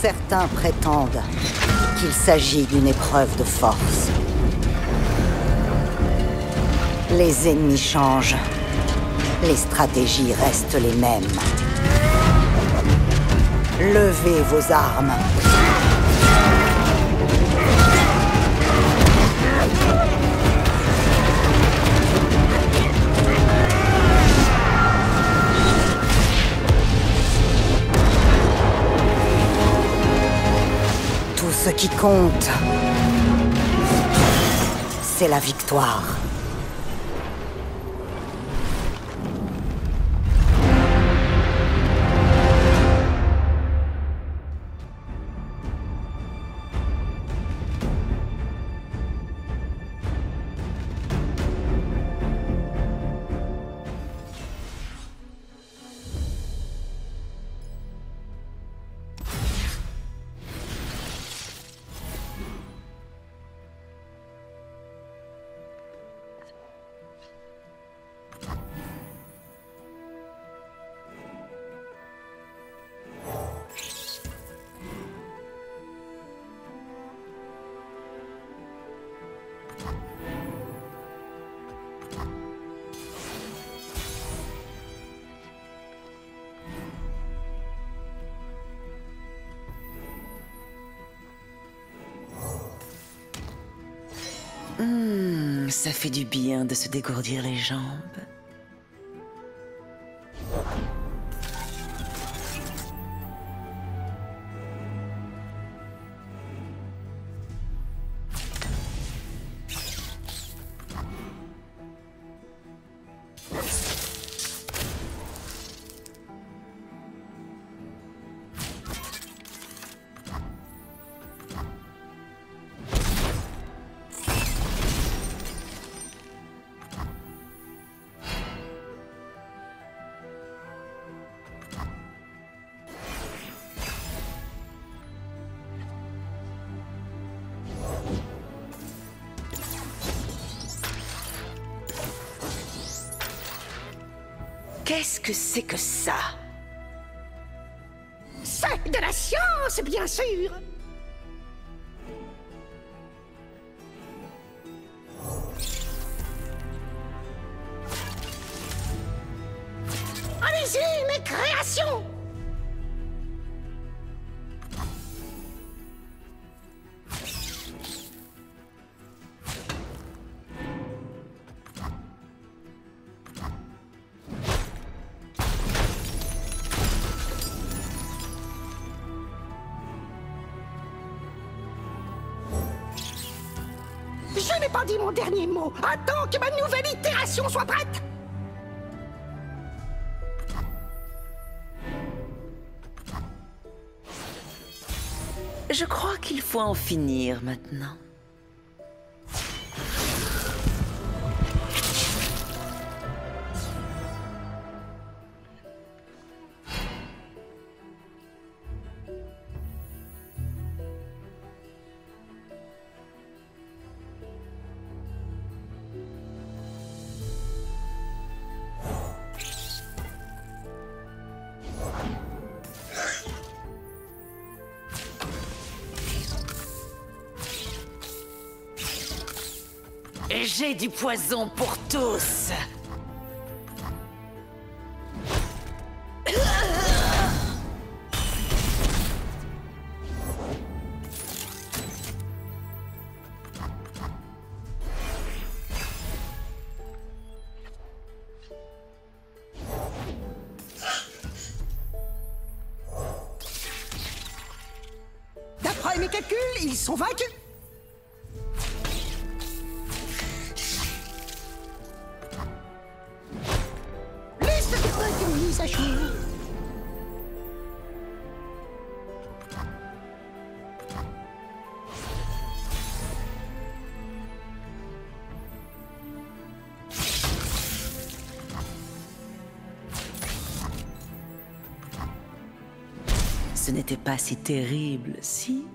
Certains prétendent qu'il s'agit d'une épreuve de force. Les ennemis changent. Les stratégies restent les mêmes. Levez vos armes. Qui compte, c'est la victoire. Hmm, ça fait du bien de se dégourdir les jambes. Qu'est-ce que c'est que ça? C'est de la science, bien sûr. Allez-y, mes créations Je n'ai pas dit mon dernier mot. Attends que ma nouvelle itération soit prête. Je crois qu'il faut en finir maintenant. J'ai du poison pour tous. D'après mes calculs, ils sont vaincus. Ce n'était pas si terrible, si